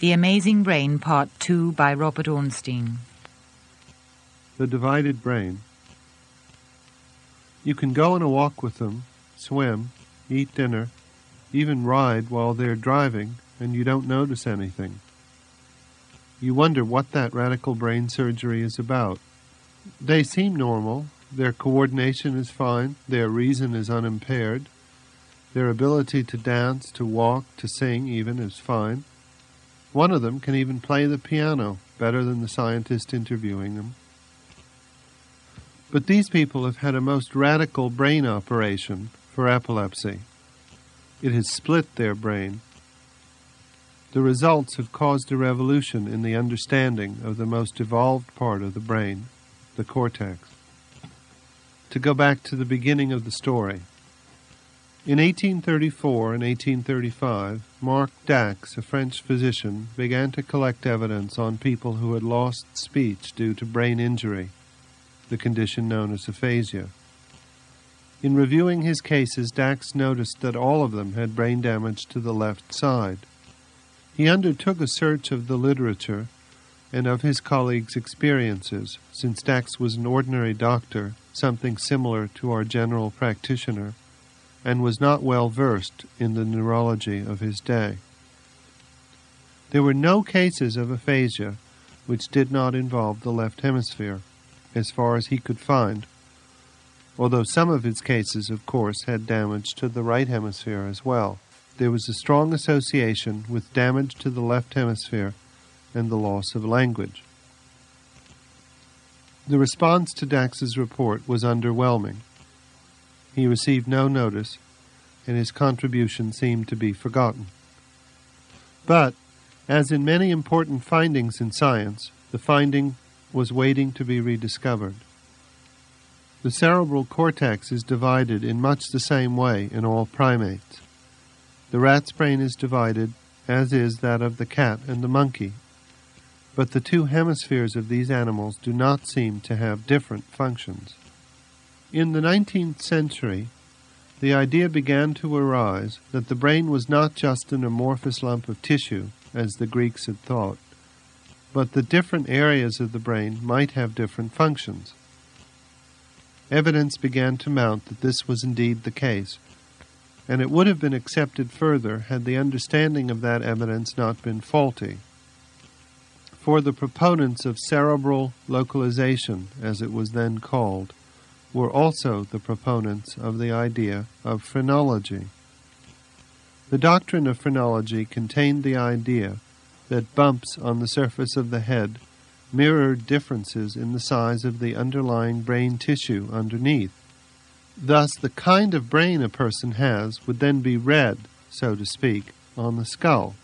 The Amazing Brain, Part 2 by Robert Ornstein. The divided brain. You can go on a walk with them, swim, eat dinner, even ride while they're driving, and you don't notice anything. You wonder what that radical brain surgery is about. They seem normal, their coordination is fine, their reason is unimpaired, their ability to dance, to walk, to sing even is fine. One of them can even play the piano better than the scientist interviewing them. But these people have had a most radical brain operation for epilepsy. It has split their brain. The results have caused a revolution in the understanding of the most evolved part of the brain, the cortex. To go back to the beginning of the story, in 1834 and 1835, Marc Dax, a French physician, began to collect evidence on people who had lost speech due to brain injury, the condition known as aphasia. In reviewing his cases, Dax noticed that all of them had brain damage to the left side. He undertook a search of the literature and of his colleagues' experiences, since Dax was an ordinary doctor, something similar to our general practitioner and was not well versed in the neurology of his day. There were no cases of aphasia which did not involve the left hemisphere, as far as he could find, although some of his cases, of course, had damage to the right hemisphere as well. There was a strong association with damage to the left hemisphere and the loss of language. The response to Dax's report was underwhelming. He received no notice, and his contribution seemed to be forgotten. But, as in many important findings in science, the finding was waiting to be rediscovered. The cerebral cortex is divided in much the same way in all primates. The rat's brain is divided, as is that of the cat and the monkey. But the two hemispheres of these animals do not seem to have different functions. In the 19th century, the idea began to arise that the brain was not just an amorphous lump of tissue, as the Greeks had thought, but that different areas of the brain might have different functions. Evidence began to mount that this was indeed the case, and it would have been accepted further had the understanding of that evidence not been faulty. For the proponents of cerebral localization, as it was then called, were also the proponents of the idea of phrenology. The doctrine of phrenology contained the idea that bumps on the surface of the head mirrored differences in the size of the underlying brain tissue underneath. Thus, the kind of brain a person has would then be read, so to speak, on the skull.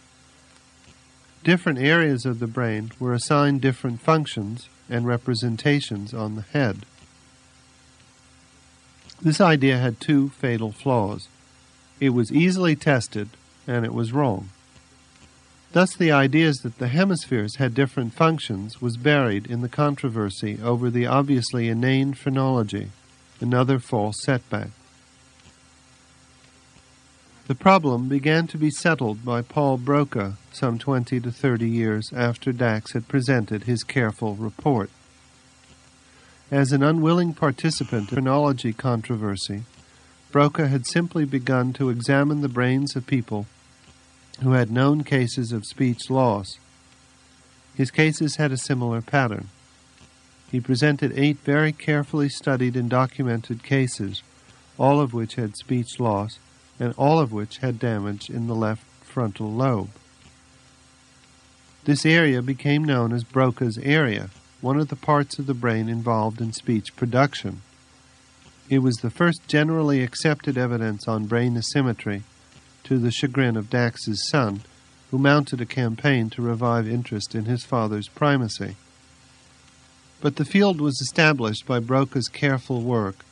Different areas of the brain were assigned different functions and representations on the head. This idea had two fatal flaws. It was easily tested, and it was wrong. Thus, the ideas that the hemispheres had different functions was buried in the controversy over the obviously inane phrenology, another false setback. The problem began to be settled by Paul Broca some 20 to 30 years after Dax had presented his careful report. As an unwilling participant in phrenology controversy, Broca had simply begun to examine the brains of people who had known cases of speech loss. His cases had a similar pattern. He presented eight very carefully studied and documented cases, all of which had speech loss, and all of which had damage in the left frontal lobe. This area became known as Broca's area, one of the parts of the brain involved in speech production. It was the first generally accepted evidence on brain asymmetry, to the chagrin of Dax's son, who mounted a campaign to revive interest in his father's primacy. But the field was established by Broca's careful work,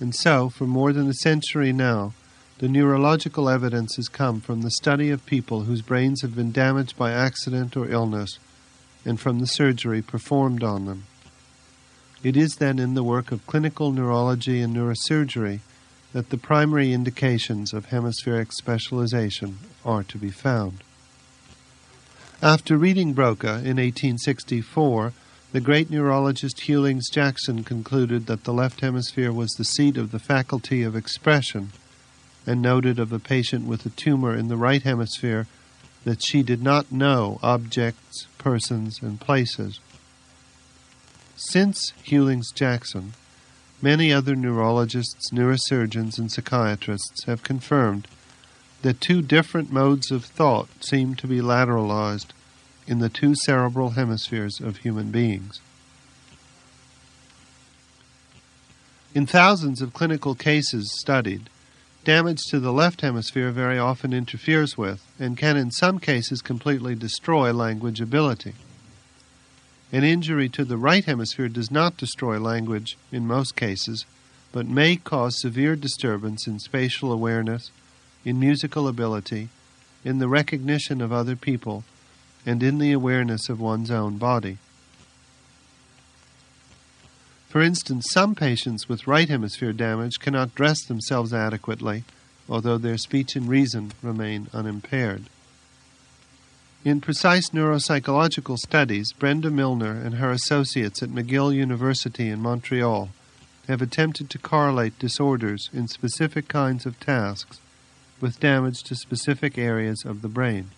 and so, for more than a century now, the neurological evidence has come from the study of people whose brains have been damaged by accident or illness and from the surgery performed on them. It is then in the work of clinical neurology and neurosurgery that the primary indications of hemispheric specialization are to be found. After reading Broca in 1864, the great neurologist Hughlings Jackson concluded that the left hemisphere was the seat of the faculty of expression and noted of a patient with a tumor in the right hemisphere that she did not know objects, persons, and places. Since Hughlings Jackson, many other neurologists, neurosurgeons, and psychiatrists have confirmed that two different modes of thought seem to be lateralized in the two cerebral hemispheres of human beings. In thousands of clinical cases studied, damage to the left hemisphere very often interferes with and can in some cases completely destroy language ability. An injury to the right hemisphere does not destroy language in most cases, but may cause severe disturbance in spatial awareness, in musical ability, in the recognition of other people, and in the awareness of one's own body. For instance, some patients with right hemisphere damage cannot dress themselves adequately, although their speech and reason remain unimpaired. In precise neuropsychological studies, Brenda Milner and her associates at McGill University in Montreal have attempted to correlate disorders in specific kinds of tasks with damage to specific areas of the brain.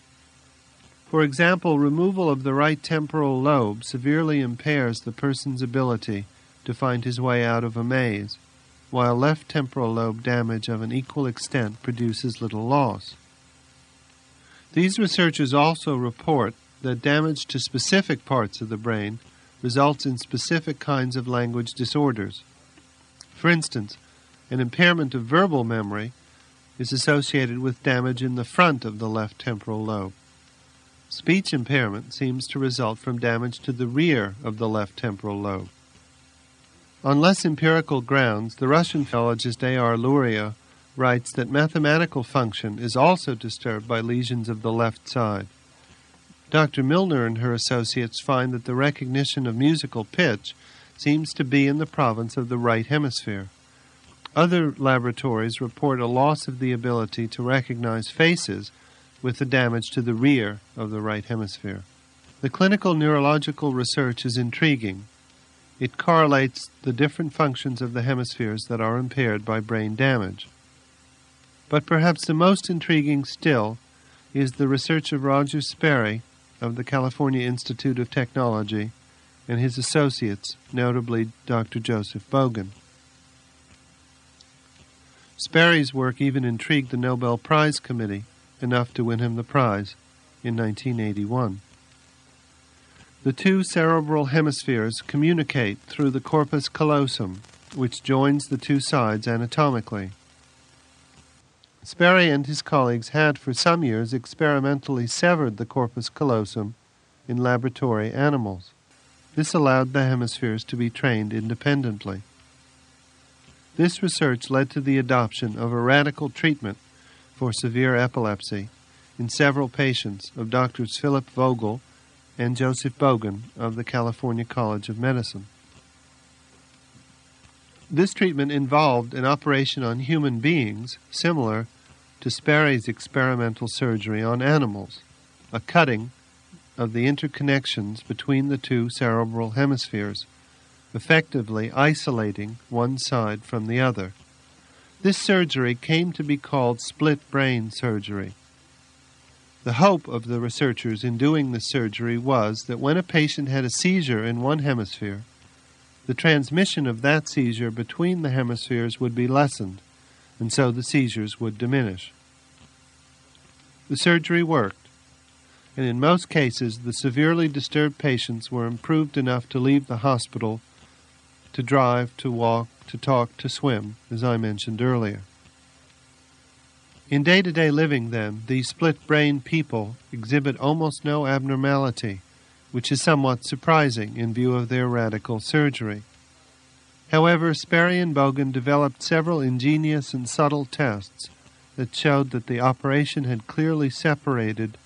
For example, removal of the right temporal lobe severely impairs the person's ability to find his way out of a maze, while left temporal lobe damage of an equal extent produces little loss. These researchers also report that damage to specific parts of the brain results in specific kinds of language disorders. For instance, an impairment of verbal memory is associated with damage in the front of the left temporal lobe. Speech impairment seems to result from damage to the rear of the left temporal lobe. On less empirical grounds, the Russian philologist A.R. Luria writes that mathematical function is also disturbed by lesions of the left side. Dr. Milner and her associates find that the recognition of musical pitch seems to be in the province of the right hemisphere. Other laboratories report a loss of the ability to recognize faces with the damage to the rear of the right hemisphere. The clinical neurological research is intriguing it correlates the different functions of the hemispheres that are impaired by brain damage. But perhaps the most intriguing still is the research of Roger Sperry of the California Institute of Technology and his associates, notably Dr. Joseph Bogen. Sperry's work even intrigued the Nobel Prize Committee enough to win him the prize in 1981. The two cerebral hemispheres communicate through the corpus callosum, which joins the two sides anatomically. Sperry and his colleagues had for some years experimentally severed the corpus callosum in laboratory animals. This allowed the hemispheres to be trained independently. This research led to the adoption of a radical treatment for severe epilepsy in several patients of doctors Philip Vogel and Joseph Bogen of the California College of Medicine. This treatment involved an operation on human beings similar to Sperry's experimental surgery on animals, a cutting of the interconnections between the two cerebral hemispheres, effectively isolating one side from the other. This surgery came to be called split brain surgery. The hope of the researchers in doing the surgery was that when a patient had a seizure in one hemisphere, the transmission of that seizure between the hemispheres would be lessened, and so the seizures would diminish. The surgery worked, and in most cases, the severely disturbed patients were improved enough to leave the hospital, to drive, to walk, to talk, to swim, as I mentioned earlier. In day to day living, then, these split brain people exhibit almost no abnormality, which is somewhat surprising in view of their radical surgery. However, Sperry and Bogen developed several ingenious and subtle tests that showed that the operation had clearly separated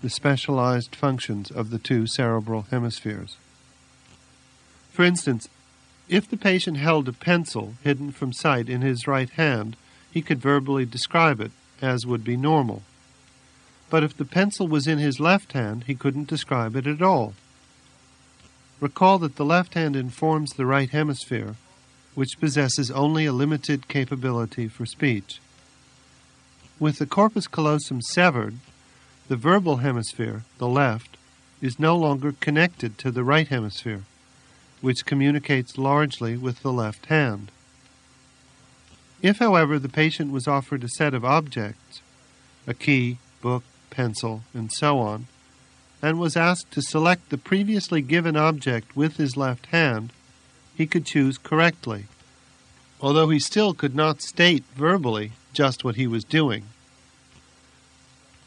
the specialized functions of the two cerebral hemispheres. For instance, if the patient held a pencil hidden from sight in his right hand, he could verbally describe it as would be normal. but if the pencil was in his left hand, he couldn't describe it at all. Recall that the left hand informs the right hemisphere, which possesses only a limited capability for speech. With the corpus callosum severed, the verbal hemisphere, the left, is no longer connected to the right hemisphere, which communicates largely with the left hand. If, however, the patient was offered a set of objects, a key, book, pencil, and so on, and was asked to select the previously given object with his left hand, he could choose correctly, although he still could not state verbally just what he was doing.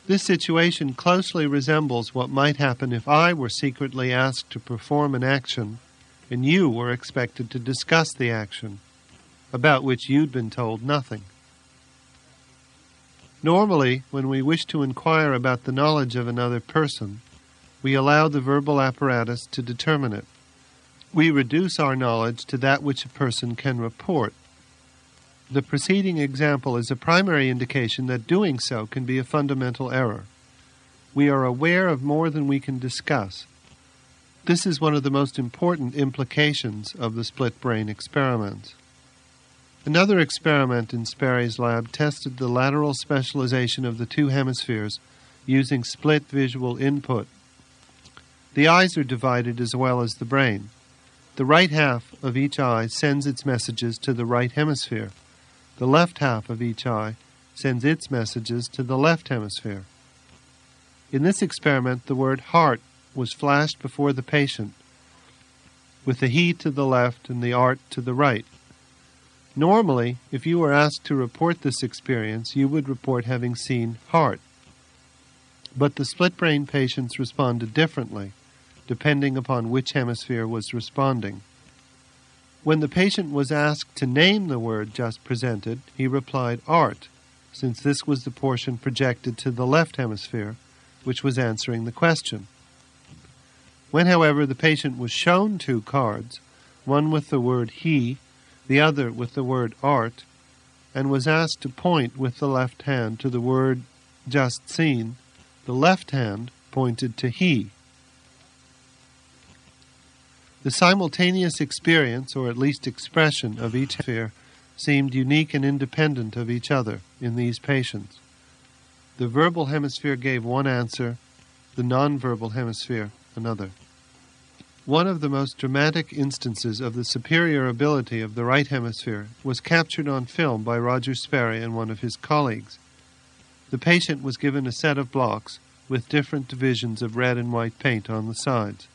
This situation closely resembles what might happen if I were secretly asked to perform an action and you were expected to discuss the action, about which you'd been told nothing. Normally, when we wish to inquire about the knowledge of another person, we allow the verbal apparatus to determine it. We reduce our knowledge to that which a person can report. The preceding example is a primary indication that doing so can be a fundamental error. We are aware of more than we can discuss. This is one of the most important implications of the split brain experiments. Another experiment in Sperry's lab tested the lateral specialization of the two hemispheres using split visual input. The eyes are divided as well as the brain. The right half of each eye sends its messages to the right hemisphere. The left half of each eye sends its messages to the left hemisphere. In this experiment, the word heart was flashed before the patient, with the he to the left and the art to the right. Normally, if you were asked to report this experience, you would report having seen heart. But the split brain patients responded differently, depending upon which hemisphere was responding. When the patient was asked to name the word just presented, he replied art, since this was the portion projected to the left hemisphere, which was answering the question. When, however, the patient was shown two cards, one with the word he the other with the word art, and was asked to point with the left hand to the word just seen, the left hand pointed to he. The simultaneous experience, or at least expression, of each sphere seemed unique and independent of each other in these patients. The verbal hemisphere gave one answer, the nonverbal hemisphere another. One of the most dramatic instances of the superior ability of the right hemisphere was captured on film by Roger Sperry and one of his colleagues. The patient was given a set of blocks with different divisions of red and white paint on the sides.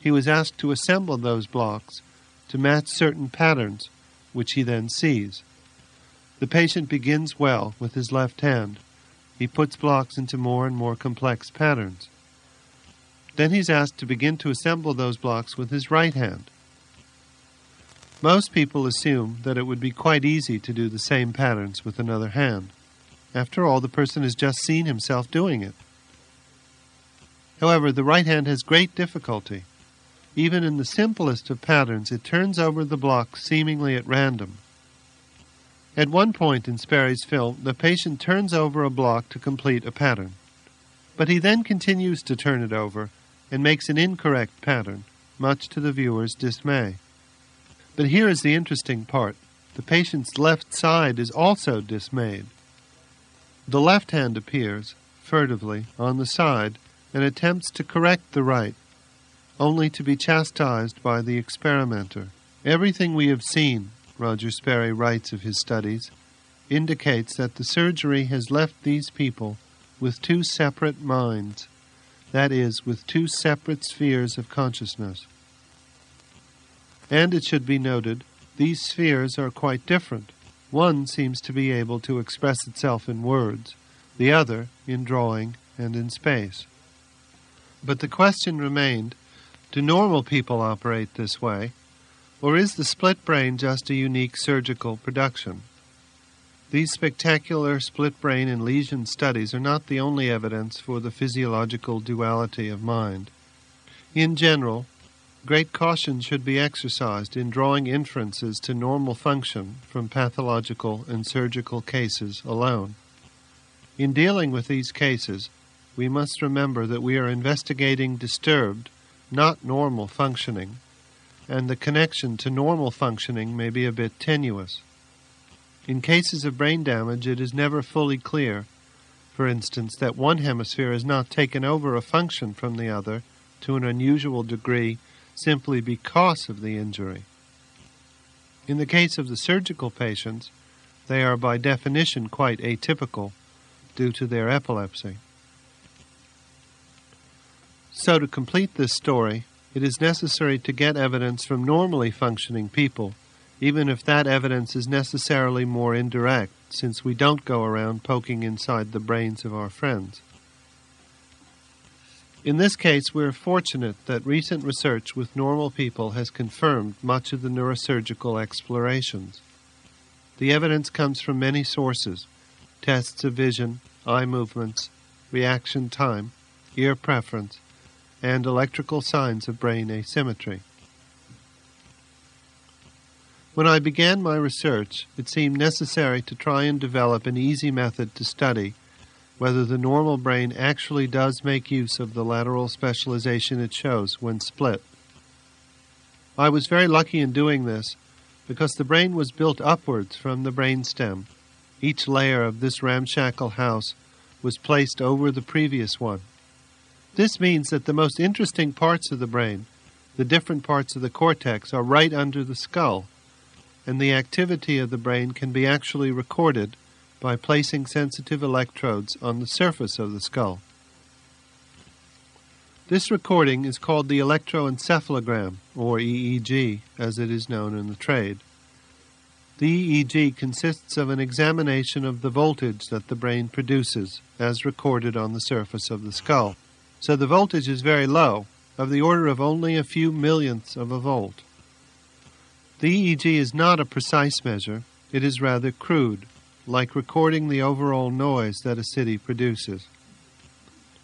He was asked to assemble those blocks to match certain patterns, which he then sees. The patient begins well with his left hand. He puts blocks into more and more complex patterns. Then he's asked to begin to assemble those blocks with his right hand. Most people assume that it would be quite easy to do the same patterns with another hand. After all, the person has just seen himself doing it. However, the right hand has great difficulty. Even in the simplest of patterns, it turns over the blocks seemingly at random. At one point in Sperry's film, the patient turns over a block to complete a pattern. But he then continues to turn it over and makes an incorrect pattern, much to the viewer's dismay. But here is the interesting part the patient's left side is also dismayed. The left hand appears, furtively, on the side and attempts to correct the right, only to be chastised by the experimenter. Everything we have seen, Roger Sperry writes of his studies, indicates that the surgery has left these people with two separate minds that is, with two separate spheres of consciousness. And it should be noted, these spheres are quite different. One seems to be able to express itself in words, the other in drawing and in space. But the question remained do normal people operate this way, or is the split brain just a unique surgical production? These spectacular split brain and lesion studies are not the only evidence for the physiological duality of mind. In general, great caution should be exercised in drawing inferences to normal function from pathological and surgical cases alone. In dealing with these cases, we must remember that we are investigating disturbed, not normal functioning, and the connection to normal functioning may be a bit tenuous. In cases of brain damage, it is never fully clear, for instance, that one hemisphere has not taken over a function from the other to an unusual degree simply because of the injury. In the case of the surgical patients, they are by definition quite atypical due to their epilepsy. So, to complete this story, it is necessary to get evidence from normally functioning people, even if that evidence is necessarily more indirect, since we don't go around poking inside the brains of our friends. In this case, we are fortunate that recent research with normal people has confirmed much of the neurosurgical explorations. The evidence comes from many sources tests of vision, eye movements, reaction time, ear preference, and electrical signs of brain asymmetry. When I began my research, it seemed necessary to try and develop an easy method to study whether the normal brain actually does make use of the lateral specialization it shows when split. I was very lucky in doing this because the brain was built upwards from the brainstem. Each layer of this ramshackle house was placed over the previous one. This means that the most interesting parts of the brain, the different parts of the cortex, are right under the skull, and the activity of the brain can be actually recorded by placing sensitive electrodes on the surface of the skull. This recording is called the electroencephalogram, or EEG, as it is known in the trade. The EEG consists of an examination of the voltage that the brain produces, as recorded on the surface of the skull. So the voltage is very low, of the order of only a few millionths of a volt. The EEG is not a precise measure, it is rather crude, like recording the overall noise that a city produces.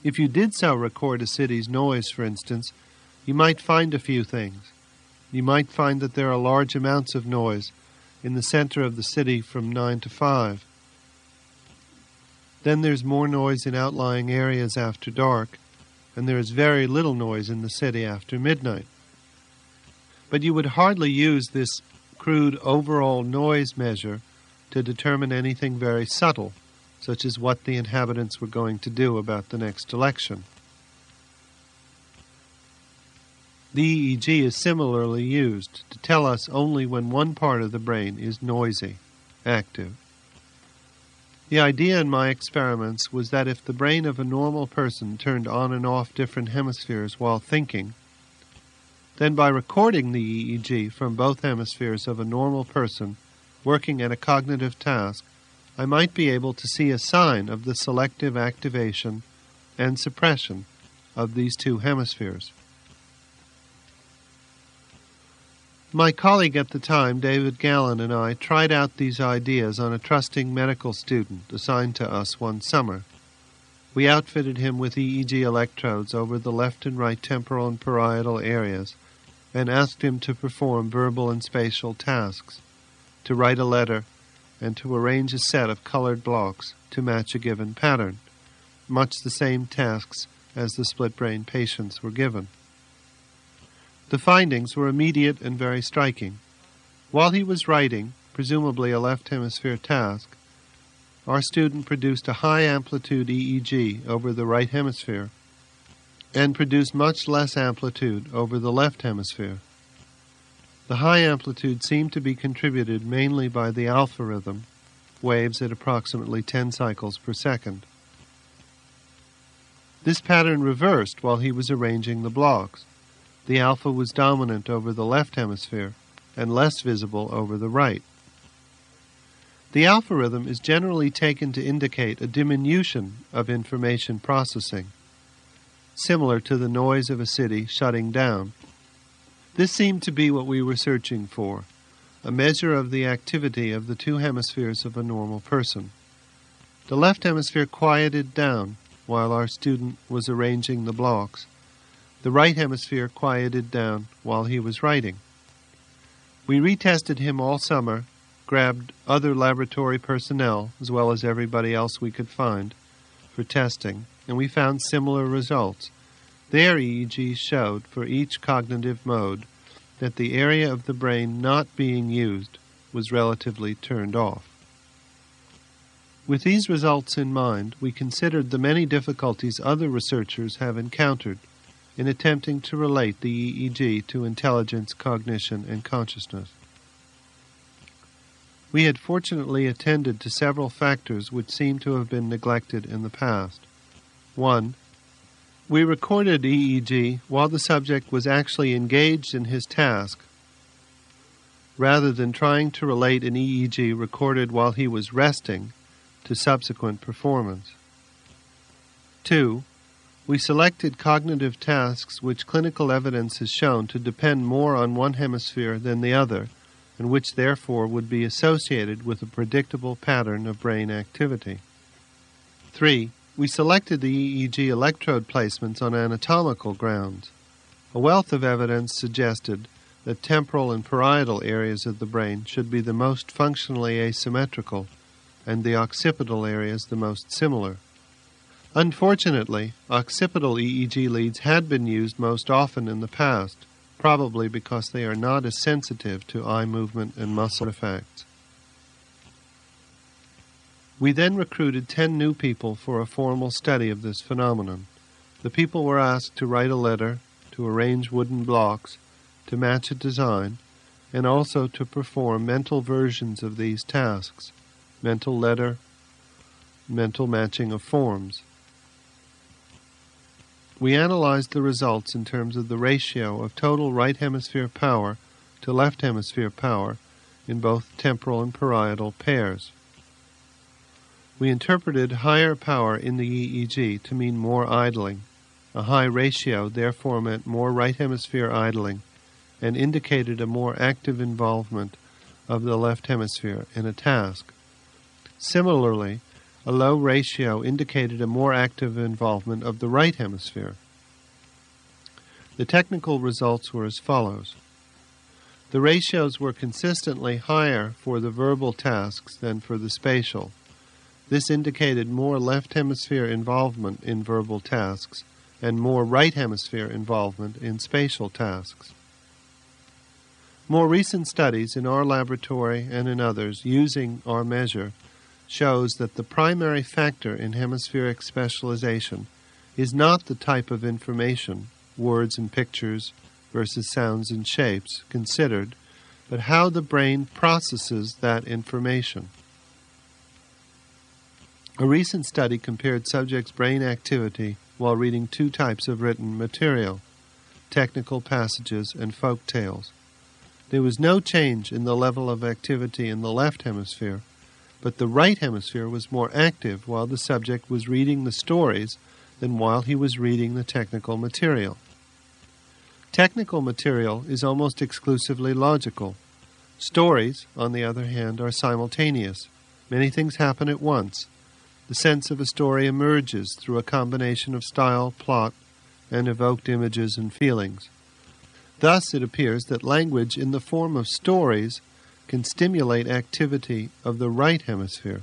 If you did so record a city's noise, for instance, you might find a few things. You might find that there are large amounts of noise in the center of the city from 9 to 5. Then there's more noise in outlying areas after dark, and there is very little noise in the city after midnight. But you would hardly use this crude overall noise measure to determine anything very subtle, such as what the inhabitants were going to do about the next election. The EEG is similarly used to tell us only when one part of the brain is noisy, active. The idea in my experiments was that if the brain of a normal person turned on and off different hemispheres while thinking, then by recording the EEG from both hemispheres of a normal person, working at a cognitive task, I might be able to see a sign of the selective activation and suppression of these two hemispheres. My colleague at the time, David Galin, and I tried out these ideas on a trusting medical student assigned to us one summer. We outfitted him with EEG electrodes over the left and right temporal and parietal areas and asked him to perform verbal and spatial tasks to write a letter, and to arrange a set of colored blocks to match a given pattern, much the same tasks as the split brain patients were given. The findings were immediate and very striking. While he was writing, presumably a left hemisphere task, our student produced a high amplitude EEG over the right hemisphere and produced much less amplitude over the left hemisphere. The high amplitude seemed to be contributed mainly by the alpha rhythm, waves at approximately 10 cycles per second. This pattern reversed while he was arranging the blocks. The alpha was dominant over the left hemisphere and less visible over the right. The alpha rhythm is generally taken to indicate a diminution of information processing, similar to the noise of a city shutting down. This seemed to be what we were searching for a measure of the activity of the two hemispheres of a normal person. The left hemisphere quieted down while our student was arranging the blocks. The right hemisphere quieted down while he was writing. We retested him all summer, grabbed other laboratory personnel, as well as everybody else we could find, for testing, and we found similar results. Their EEG showed for each cognitive mode that the area of the brain not being used was relatively turned off. With these results in mind, we considered the many difficulties other researchers have encountered in attempting to relate the EEG to intelligence, cognition, and consciousness. We had fortunately attended to several factors which seem to have been neglected in the past. 1. We recorded EEG while the subject was actually engaged in his task, rather than trying to relate an EEG recorded while he was resting to subsequent performance. 2. We selected cognitive tasks which clinical evidence has shown to depend more on one hemisphere than the other, and which therefore would be associated with a predictable pattern of brain activity. 3. We selected the EEG electrode placements on anatomical grounds. A wealth of evidence suggested that temporal and parietal areas of the brain should be the most functionally asymmetrical and the occipital areas the most similar. Unfortunately, occipital EEG leads had been used most often in the past, probably because they are not as sensitive to eye movement and muscle effects. We then recruited 10 new people for a formal study of this phenomenon. The people were asked to write a letter, to arrange wooden blocks, to match a design, and also to perform mental versions of these tasks mental letter, mental matching of forms. We analyzed the results in terms of the ratio of total right hemisphere power to left hemisphere power in both temporal and parietal pairs. We interpreted higher power in the EEG to mean more idling. A high ratio therefore meant more right hemisphere idling and indicated a more active involvement of the left hemisphere in a task. Similarly, a low ratio indicated a more active involvement of the right hemisphere. The technical results were as follows. The ratios were consistently higher for the verbal tasks than for the spatial. This indicated more left hemisphere involvement in verbal tasks and more right hemisphere involvement in spatial tasks. More recent studies in our laboratory and in others using our measure shows that the primary factor in hemispheric specialization is not the type of information, words and pictures versus sounds and shapes, considered, but how the brain processes that information. A recent study compared subjects' brain activity while reading two types of written material technical passages and folk tales. There was no change in the level of activity in the left hemisphere but the right hemisphere was more active while the subject was reading the stories than while he was reading the technical material. Technical material is almost exclusively logical. Stories, on the other hand, are simultaneous. Many things happen at once. The sense of a story emerges through a combination of style, plot, and evoked images and feelings. Thus, it appears that language in the form of stories can stimulate activity of the right hemisphere.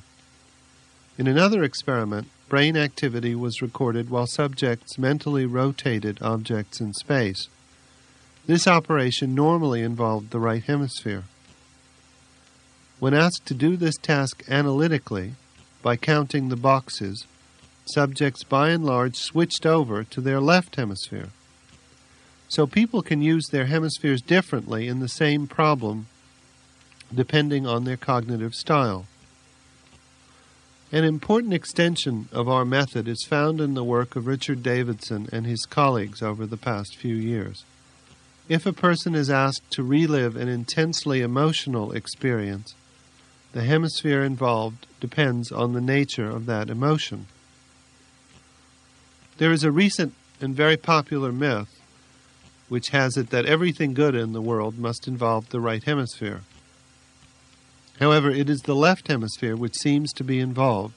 In another experiment, brain activity was recorded while subjects mentally rotated objects in space. This operation normally involved the right hemisphere. When asked to do this task analytically, by counting the boxes, subjects by and large switched over to their left hemisphere. So people can use their hemispheres differently in the same problem depending on their cognitive style. An important extension of our method is found in the work of Richard Davidson and his colleagues over the past few years. If a person is asked to relive an intensely emotional experience, the hemisphere involved depends on the nature of that emotion. There is a recent and very popular myth which has it that everything good in the world must involve the right hemisphere. However, it is the left hemisphere which seems to be involved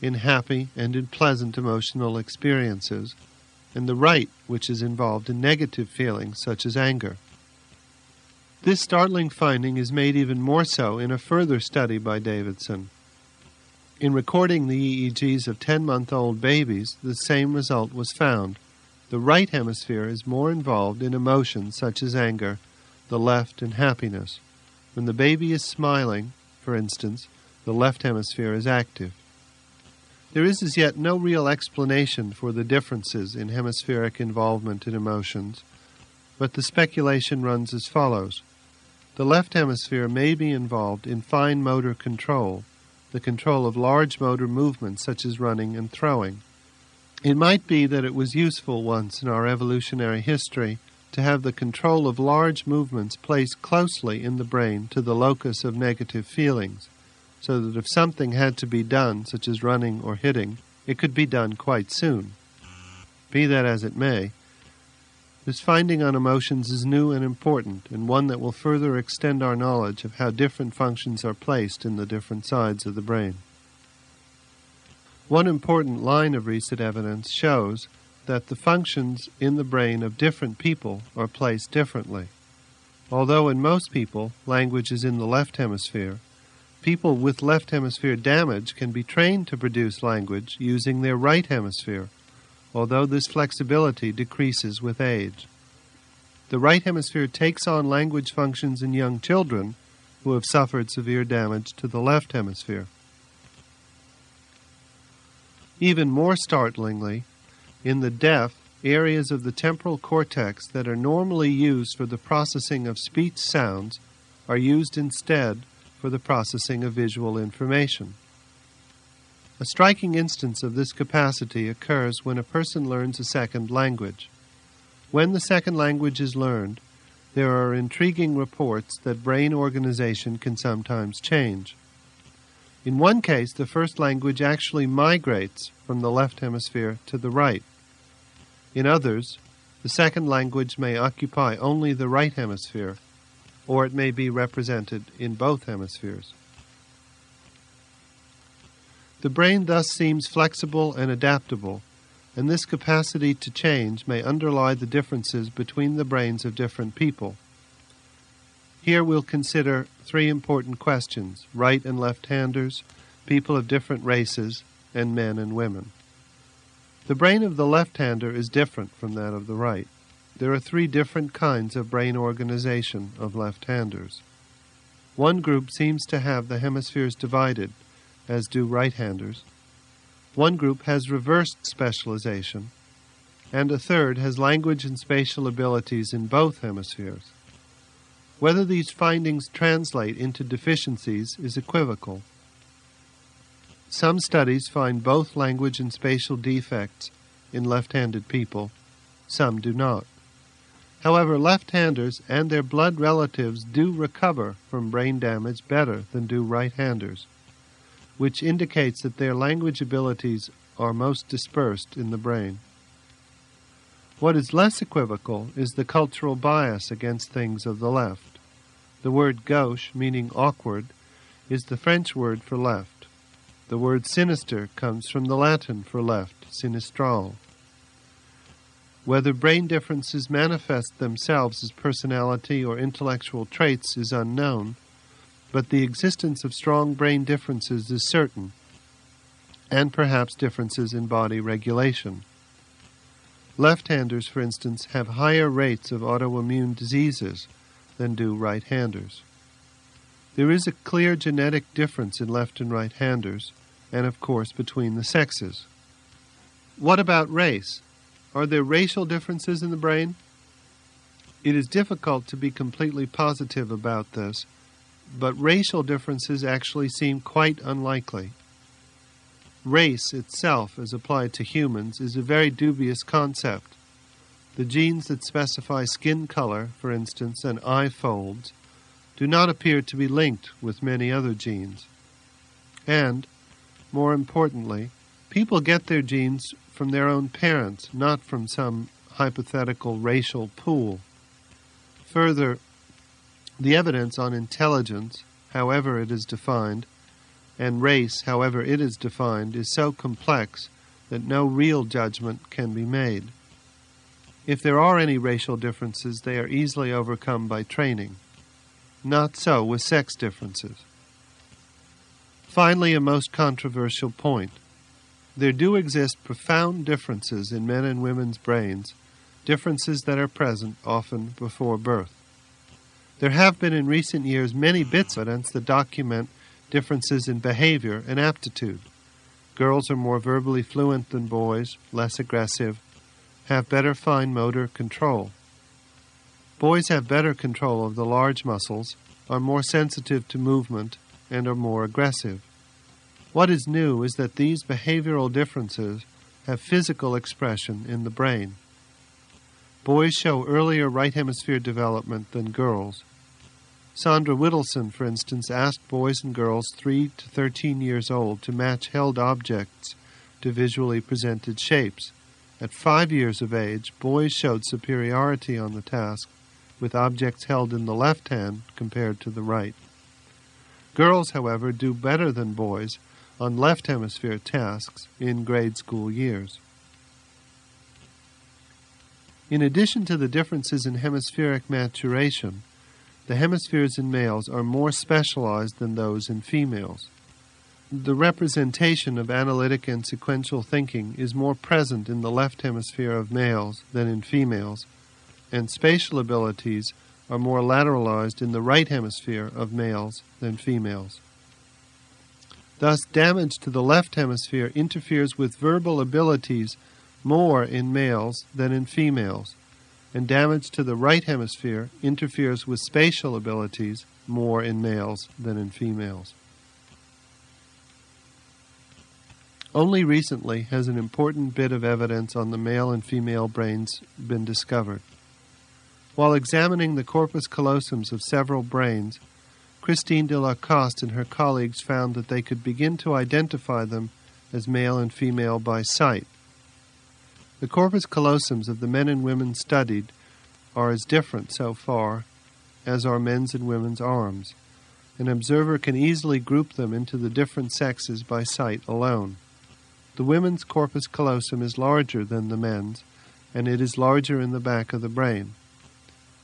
in happy and in pleasant emotional experiences, and the right which is involved in negative feelings such as anger. This startling finding is made even more so in a further study by Davidson. In recording the EEGs of 10 month old babies, the same result was found. The right hemisphere is more involved in emotions such as anger, the left in happiness. When the baby is smiling, for instance, the left hemisphere is active. There is as yet no real explanation for the differences in hemispheric involvement in emotions, but the speculation runs as follows. The left hemisphere may be involved in fine motor control, the control of large motor movements such as running and throwing. It might be that it was useful once in our evolutionary history to have the control of large movements placed closely in the brain to the locus of negative feelings, so that if something had to be done, such as running or hitting, it could be done quite soon. Be that as it may, this finding on emotions is new and important, and one that will further extend our knowledge of how different functions are placed in the different sides of the brain. One important line of recent evidence shows that the functions in the brain of different people are placed differently. Although in most people language is in the left hemisphere, people with left hemisphere damage can be trained to produce language using their right hemisphere although this flexibility decreases with age. The right hemisphere takes on language functions in young children who have suffered severe damage to the left hemisphere. Even more startlingly, in the deaf, areas of the temporal cortex that are normally used for the processing of speech sounds are used instead for the processing of visual information. A striking instance of this capacity occurs when a person learns a second language. When the second language is learned, there are intriguing reports that brain organization can sometimes change. In one case, the first language actually migrates from the left hemisphere to the right. In others, the second language may occupy only the right hemisphere, or it may be represented in both hemispheres. The brain thus seems flexible and adaptable, and this capacity to change may underlie the differences between the brains of different people. Here we'll consider three important questions right and left handers, people of different races, and men and women. The brain of the left hander is different from that of the right. There are three different kinds of brain organization of left handers. One group seems to have the hemispheres divided as do right handers. One group has reversed specialization, and a third has language and spatial abilities in both hemispheres. Whether these findings translate into deficiencies is equivocal. Some studies find both language and spatial defects in left handed people, some do not. However, left handers and their blood relatives do recover from brain damage better than do right handers which indicates that their language abilities are most dispersed in the brain. What is less equivocal is the cultural bias against things of the left. The word gauche, meaning awkward, is the French word for left. The word sinister comes from the Latin for left, sinistral. Whether brain differences manifest themselves as personality or intellectual traits is unknown, but the existence of strong brain differences is certain, and perhaps differences in body regulation. Left handers, for instance, have higher rates of autoimmune diseases than do right handers. There is a clear genetic difference in left and right handers, and of course between the sexes. What about race? Are there racial differences in the brain? It is difficult to be completely positive about this but racial differences actually seem quite unlikely. Race itself, as applied to humans, is a very dubious concept. The genes that specify skin color, for instance, and eye folds, do not appear to be linked with many other genes. And, more importantly, people get their genes from their own parents, not from some hypothetical racial pool. Further, the evidence on intelligence, however it is defined, and race, however it is defined, is so complex that no real judgment can be made. If there are any racial differences, they are easily overcome by training. Not so with sex differences. Finally, a most controversial point. There do exist profound differences in men and women's brains, differences that are present often before birth. There have been in recent years many bits of evidence that document differences in behavior and aptitude. Girls are more verbally fluent than boys, less aggressive, have better fine motor control. Boys have better control of the large muscles, are more sensitive to movement, and are more aggressive. What is new is that these behavioral differences have physical expression in the brain. Boys show earlier right hemisphere development than girls. Sandra Witelson, for instance, asked boys and girls 3 to 13 years old to match held objects to visually presented shapes. At five years of age, boys showed superiority on the task, with objects held in the left hand compared to the right. Girls, however, do better than boys on left hemisphere tasks in grade school years. In addition to the differences in hemispheric maturation, the hemispheres in males are more specialized than those in females. The representation of analytic and sequential thinking is more present in the left hemisphere of males than in females, and spatial abilities are more lateralized in the right hemisphere of males than females. Thus, damage to the left hemisphere interferes with verbal abilities more in males than in females, and damage to the right hemisphere interferes with spatial abilities more in males than in females. Only recently has an important bit of evidence on the male and female brains been discovered. While examining the corpus callosums of several brains, Christine de Lacoste and her colleagues found that they could begin to identify them as male and female by sight. The corpus callosums of the men and women studied are as different so far as are men's and women's arms. An observer can easily group them into the different sexes by sight alone. The women's corpus callosum is larger than the men's, and it is larger in the back of the brain.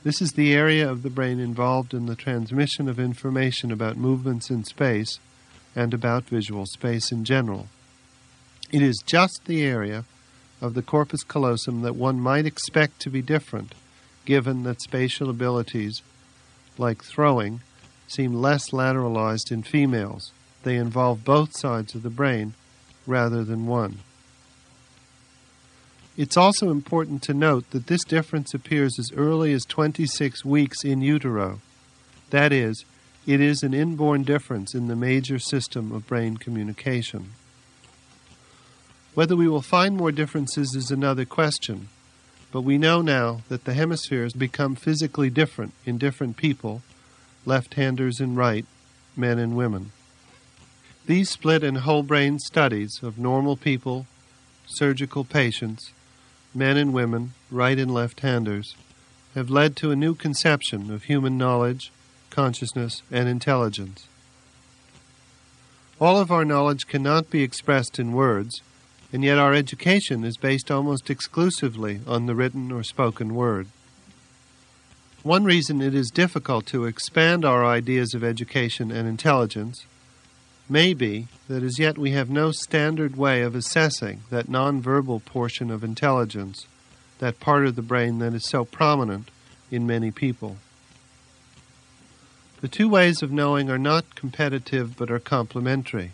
This is the area of the brain involved in the transmission of information about movements in space and about visual space in general. It is just the area of the corpus callosum that one might expect to be different, given that spatial abilities, like throwing, seem less lateralized in females. They involve both sides of the brain rather than one. It's also important to note that this difference appears as early as 26 weeks in utero. That is, it is an inborn difference in the major system of brain communication. Whether we will find more differences is another question, but we know now that the hemispheres become physically different in different people, left handers and right, men and women. These split and whole brain studies of normal people, surgical patients, men and women, right and left handers, have led to a new conception of human knowledge, consciousness, and intelligence. All of our knowledge cannot be expressed in words, and yet our education is based almost exclusively on the written or spoken word. One reason it is difficult to expand our ideas of education and intelligence may be that as yet we have no standard way of assessing that nonverbal portion of intelligence, that part of the brain that is so prominent in many people. The two ways of knowing are not competitive but are complementary.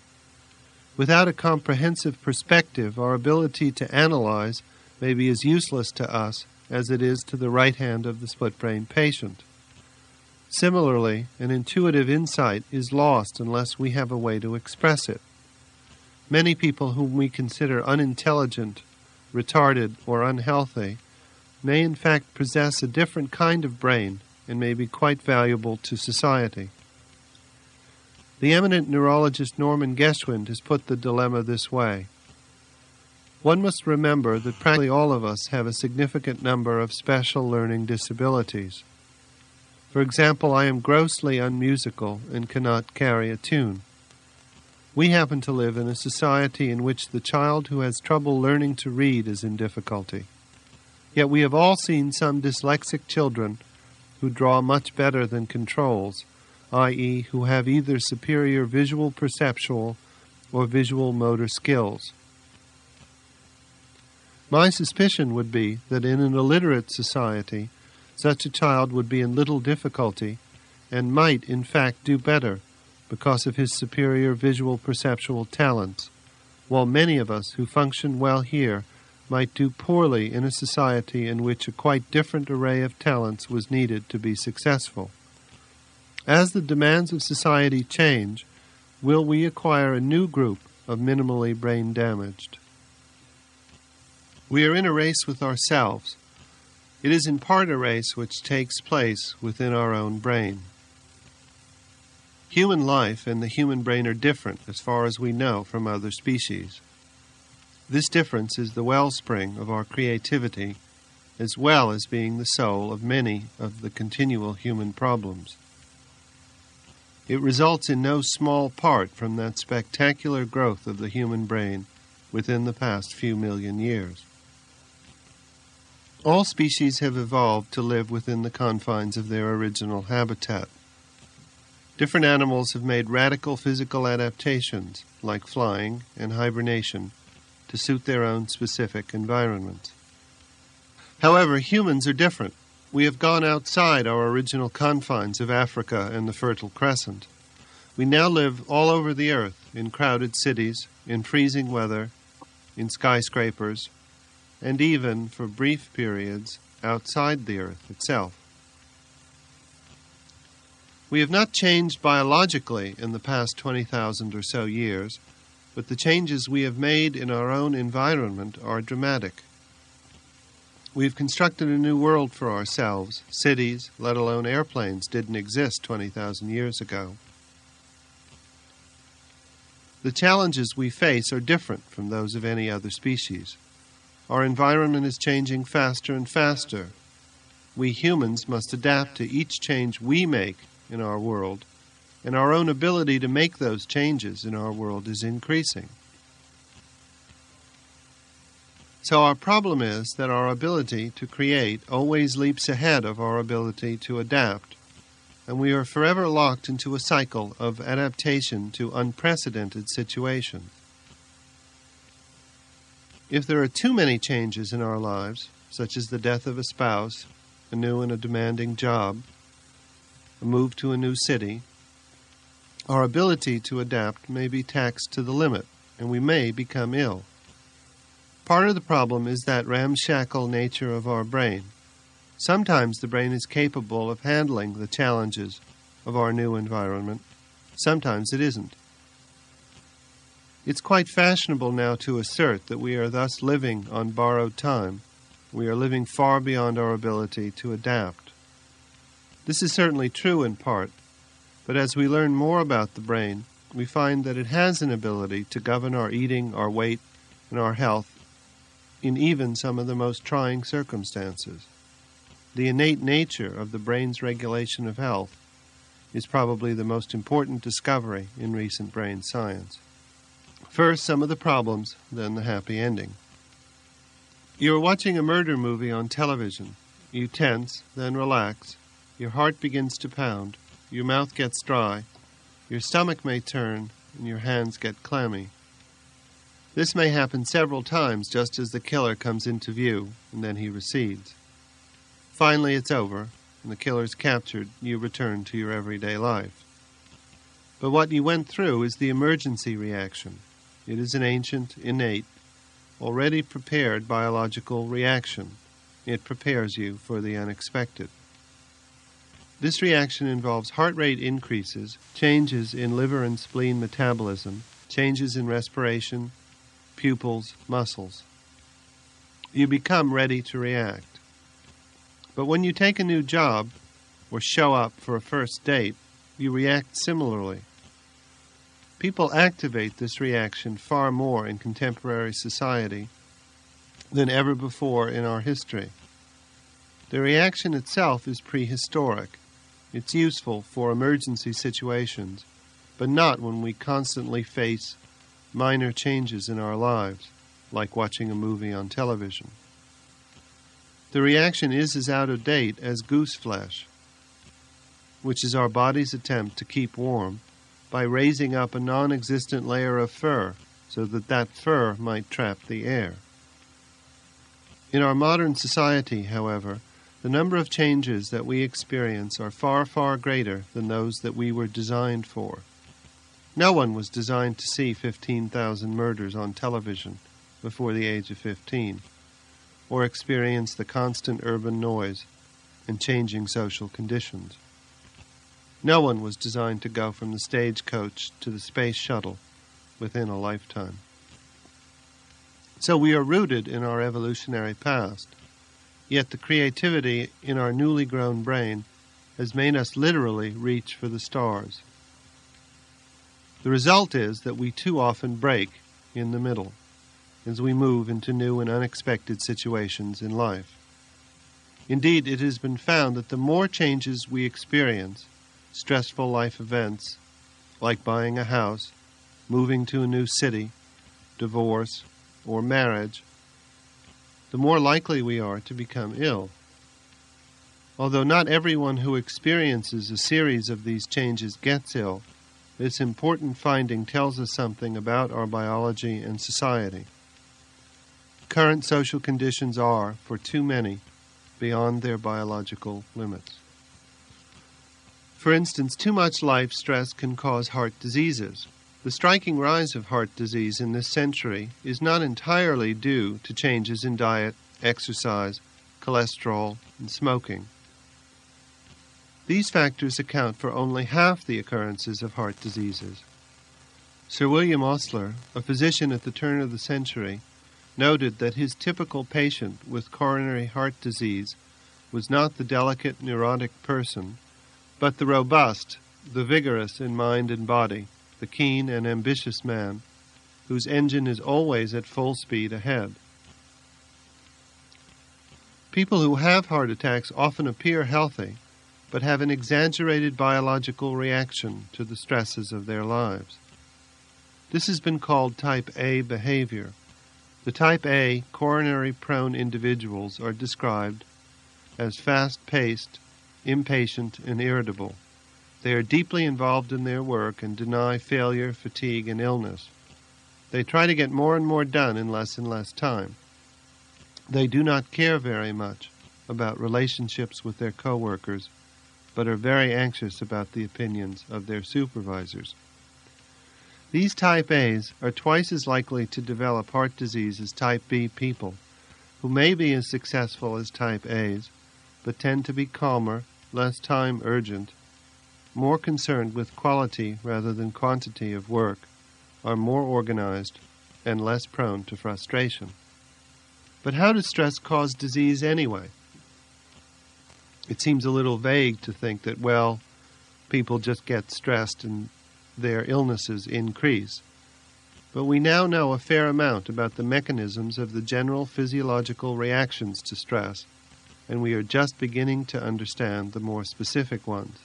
Without a comprehensive perspective, our ability to analyze may be as useless to us as it is to the right hand of the split brain patient. Similarly, an intuitive insight is lost unless we have a way to express it. Many people whom we consider unintelligent, retarded, or unhealthy may in fact possess a different kind of brain and may be quite valuable to society. The eminent neurologist Norman Geschwind has put the dilemma this way. One must remember that practically all of us have a significant number of special learning disabilities. For example, I am grossly unmusical and cannot carry a tune. We happen to live in a society in which the child who has trouble learning to read is in difficulty. Yet we have all seen some dyslexic children who draw much better than controls, i.e., who have either superior visual perceptual or visual motor skills. My suspicion would be that in an illiterate society, such a child would be in little difficulty and might, in fact, do better because of his superior visual perceptual talents, while many of us who function well here might do poorly in a society in which a quite different array of talents was needed to be successful. As the demands of society change, will we acquire a new group of minimally brain damaged? We are in a race with ourselves. It is in part a race which takes place within our own brain. Human life and the human brain are different as far as we know from other species. This difference is the wellspring of our creativity, as well as being the soul of many of the continual human problems. It results in no small part from that spectacular growth of the human brain within the past few million years. All species have evolved to live within the confines of their original habitat. Different animals have made radical physical adaptations, like flying and hibernation, to suit their own specific environments. However, humans are different. We have gone outside our original confines of Africa and the Fertile Crescent. We now live all over the earth, in crowded cities, in freezing weather, in skyscrapers, and even for brief periods outside the Earth itself. We have not changed biologically in the past 20,000 or so years, but the changes we have made in our own environment are dramatic. We have constructed a new world for ourselves. Cities, let alone airplanes, didn't exist 20,000 years ago. The challenges we face are different from those of any other species. Our environment is changing faster and faster. We humans must adapt to each change we make in our world, and our own ability to make those changes in our world is increasing. So, our problem is that our ability to create always leaps ahead of our ability to adapt, and we are forever locked into a cycle of adaptation to unprecedented situations. If there are too many changes in our lives, such as the death of a spouse, a new and a demanding job, a move to a new city, our ability to adapt may be taxed to the limit, and we may become ill. Part of the problem is that ramshackle nature of our brain. Sometimes the brain is capable of handling the challenges of our new environment, sometimes it isn't. It's quite fashionable now to assert that we are thus living on borrowed time. We are living far beyond our ability to adapt. This is certainly true in part, but as we learn more about the brain, we find that it has an ability to govern our eating, our weight, and our health in even some of the most trying circumstances. The innate nature of the brain's regulation of health is probably the most important discovery in recent brain science. First, some of the problems, then the happy ending. You are watching a murder movie on television. You tense, then relax. Your heart begins to pound. Your mouth gets dry. Your stomach may turn, and your hands get clammy. This may happen several times just as the killer comes into view, and then he recedes. Finally, it's over, and the killer is captured. You return to your everyday life. But what you went through is the emergency reaction. It is an ancient, innate, already prepared biological reaction. It prepares you for the unexpected. This reaction involves heart rate increases, changes in liver and spleen metabolism, changes in respiration, pupils, muscles. You become ready to react. But when you take a new job or show up for a first date, you react similarly. People activate this reaction far more in contemporary society than ever before in our history. The reaction itself is prehistoric. It's useful for emergency situations, but not when we constantly face minor changes in our lives, like watching a movie on television. The reaction is as out of date as goose flesh. which is our body's attempt to keep warm, by raising up a non existent layer of fur so that that fur might trap the air. In our modern society, however, the number of changes that we experience are far, far greater than those that we were designed for. No one was designed to see 15,000 murders on television before the age of 15, or experience the constant urban noise and changing social conditions. No one was designed to go from the stagecoach to the space shuttle within a lifetime. So we are rooted in our evolutionary past, yet the creativity in our newly grown brain has made us literally reach for the stars. The result is that we too often break in the middle as we move into new and unexpected situations in life. Indeed, it has been found that the more changes we experience, stressful life events like buying a house, moving to a new city, divorce, or marriage, the more likely we are to become ill. Although not everyone who experiences a series of these changes gets ill, this important finding tells us something about our biology and society. Current social conditions are, for too many, beyond their biological limits. For instance, too much life stress can cause heart diseases. The striking rise of heart disease in this century is not entirely due to changes in diet, exercise, cholesterol, and smoking. These factors account for only half the occurrences of heart diseases. Sir William Osler, a physician at the turn of the century, noted that his typical patient with coronary heart disease was not the delicate neurotic person, but the robust, the vigorous in mind and body, the keen and ambitious man, whose engine is always at full speed ahead. People who have heart attacks often appear healthy, but have an exaggerated biological reaction to the stresses of their lives. This has been called type A behavior. The type A coronary prone individuals are described as fast paced, impatient, and irritable. They are deeply involved in their work and deny failure, fatigue, and illness. They try to get more and more done in less and less time. They do not care very much about relationships with their coworkers but are very anxious about the opinions of their supervisors. These type A's are twice as likely to develop heart disease as type B people, who may be as successful as type A's, but tend to be calmer, less time urgent, more concerned with quality rather than quantity of work, are more organized, and less prone to frustration. But how does stress cause disease anyway? it seems a little vague to think that, well, people just get stressed and their illnesses increase. But we now know a fair amount about the mechanisms of the general physiological reactions to stress, and we are just beginning to understand the more specific ones.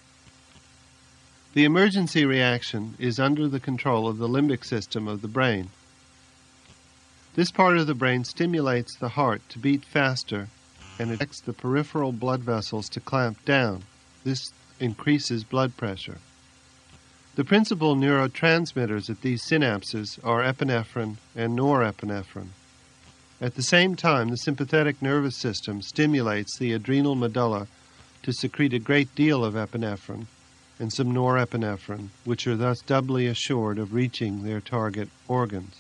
The emergency reaction is under the control of the limbic system of the brain. This part of the brain stimulates the heart to beat faster and affects the peripheral blood vessels to clamp down. This increases blood pressure. The principal neurotransmitters at these synapses are epinephrine and norepinephrine. At the same time, the sympathetic nervous system stimulates the adrenal medulla to secrete a great deal of epinephrine and some norepinephrine, which are thus doubly assured of reaching their target organs.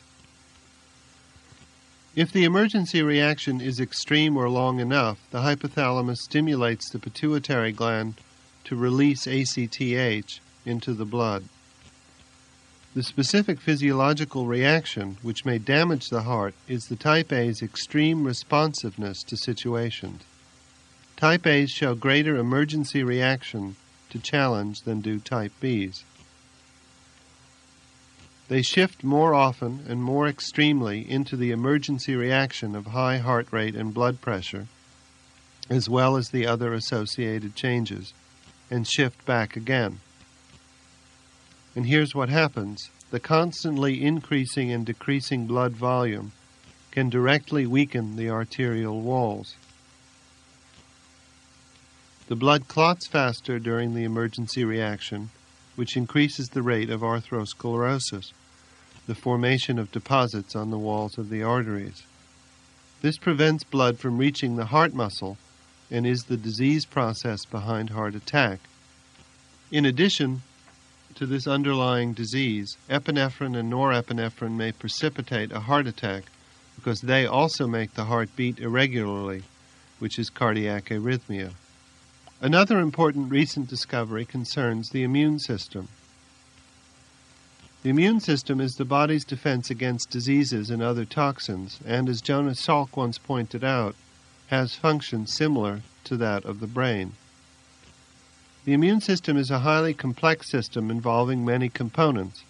If the emergency reaction is extreme or long enough, the hypothalamus stimulates the pituitary gland to release ACTH into the blood. The specific physiological reaction which may damage the heart is the type A's extreme responsiveness to situations. Type A's show greater emergency reaction to challenge than do type B's. They shift more often and more extremely into the emergency reaction of high heart rate and blood pressure, as well as the other associated changes, and shift back again. And here's what happens the constantly increasing and decreasing blood volume can directly weaken the arterial walls. The blood clots faster during the emergency reaction, which increases the rate of atherosclerosis, the formation of deposits on the walls of the arteries. This prevents blood from reaching the heart muscle and is the disease process behind heart attack. In addition to this underlying disease, epinephrine and norepinephrine may precipitate a heart attack because they also make the heart beat irregularly, which is cardiac arrhythmia. Another important recent discovery concerns the immune system. The immune system is the body's defense against diseases and other toxins, and as Jonas Salk once pointed out, has functions similar to that of the brain. The immune system is a highly complex system involving many components.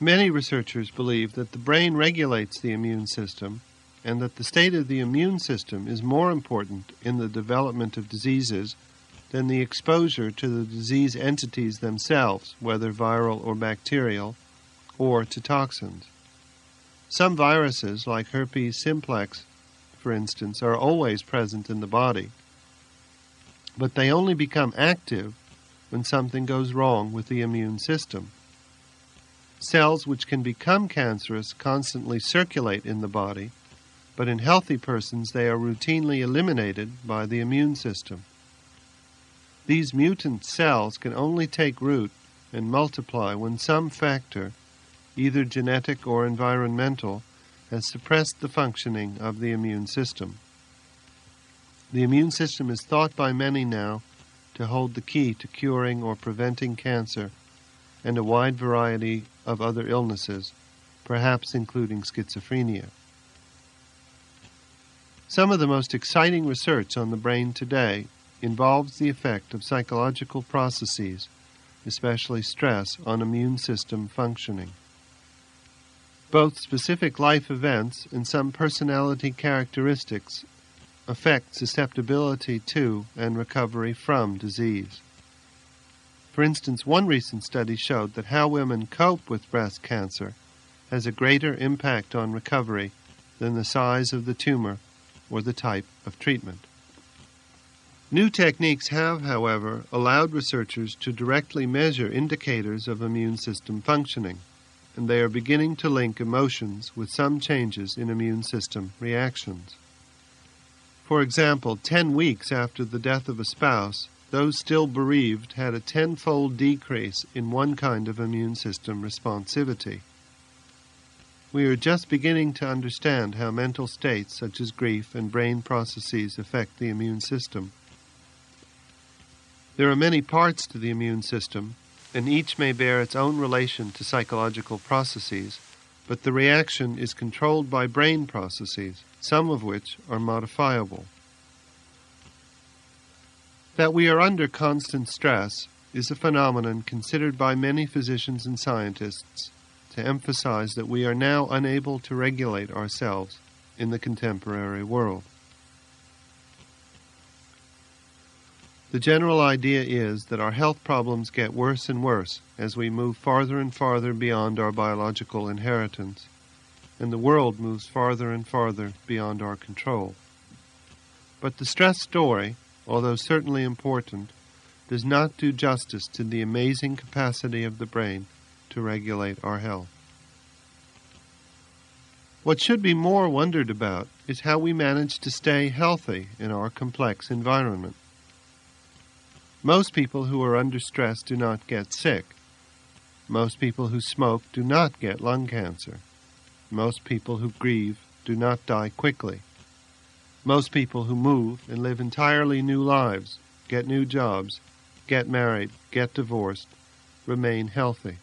Many researchers believe that the brain regulates the immune system and that the state of the immune system is more important in the development of diseases than the exposure to the disease entities themselves, whether viral or bacterial, or to toxins. Some viruses, like herpes simplex, for instance, are always present in the body, but they only become active when something goes wrong with the immune system. Cells which can become cancerous constantly circulate in the body, but in healthy persons they are routinely eliminated by the immune system. These mutant cells can only take root and multiply when some factor, either genetic or environmental, has suppressed the functioning of the immune system. The immune system is thought by many now to hold the key to curing or preventing cancer and a wide variety of other illnesses, perhaps including schizophrenia. Some of the most exciting research on the brain today involves the effect of psychological processes, especially stress, on immune system functioning. Both specific life events and some personality characteristics affect susceptibility to and recovery from disease. For instance, one recent study showed that how women cope with breast cancer has a greater impact on recovery than the size of the tumor or the type of treatment. New techniques have, however, allowed researchers to directly measure indicators of immune system functioning, and they are beginning to link emotions with some changes in immune system reactions. For example, 10 weeks after the death of a spouse, those still bereaved had a tenfold decrease in one kind of immune system responsivity. We are just beginning to understand how mental states such as grief and brain processes affect the immune system. There are many parts to the immune system, and each may bear its own relation to psychological processes, but the reaction is controlled by brain processes, some of which are modifiable. That we are under constant stress is a phenomenon considered by many physicians and scientists to emphasize that we are now unable to regulate ourselves in the contemporary world. The general idea is that our health problems get worse and worse as we move farther and farther beyond our biological inheritance, and the world moves farther and farther beyond our control. But the stress story, although certainly important, does not do justice to the amazing capacity of the brain to regulate our health. What should be more wondered about is how we manage to stay healthy in our complex environment. Most people who are under stress do not get sick. Most people who smoke do not get lung cancer. Most people who grieve do not die quickly. Most people who move and live entirely new lives, get new jobs, get married, get divorced, remain healthy.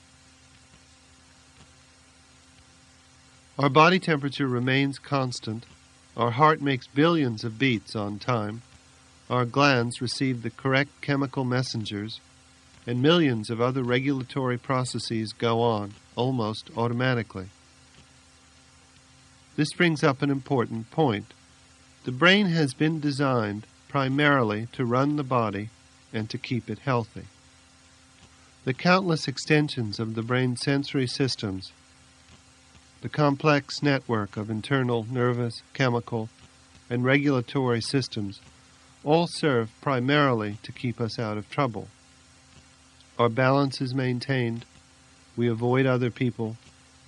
Our body temperature remains constant. Our heart makes billions of beats on time. Our glands receive the correct chemical messengers, and millions of other regulatory processes go on almost automatically. This brings up an important point. The brain has been designed primarily to run the body and to keep it healthy. The countless extensions of the brain's sensory systems the complex network of internal nervous, chemical, and regulatory systems all serve primarily to keep us out of trouble. Our balance is maintained. We avoid other people.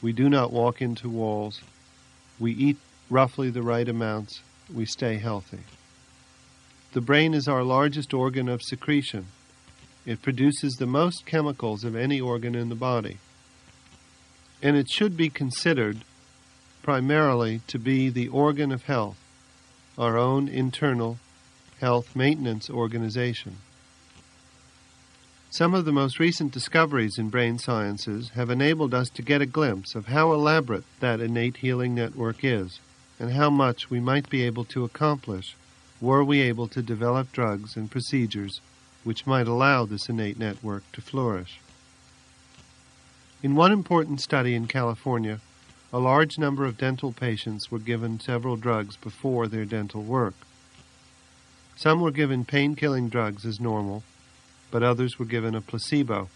We do not walk into walls. We eat roughly the right amounts. We stay healthy. The brain is our largest organ of secretion. It produces the most chemicals of any organ in the body. And it should be considered primarily to be the organ of health, our own internal health maintenance organization. Some of the most recent discoveries in brain sciences have enabled us to get a glimpse of how elaborate that innate healing network is and how much we might be able to accomplish were we able to develop drugs and procedures which might allow this innate network to flourish. In one important study in California, a large number of dental patients were given several drugs before their dental work. Some were given pain killing drugs as normal, but others were given a placebo,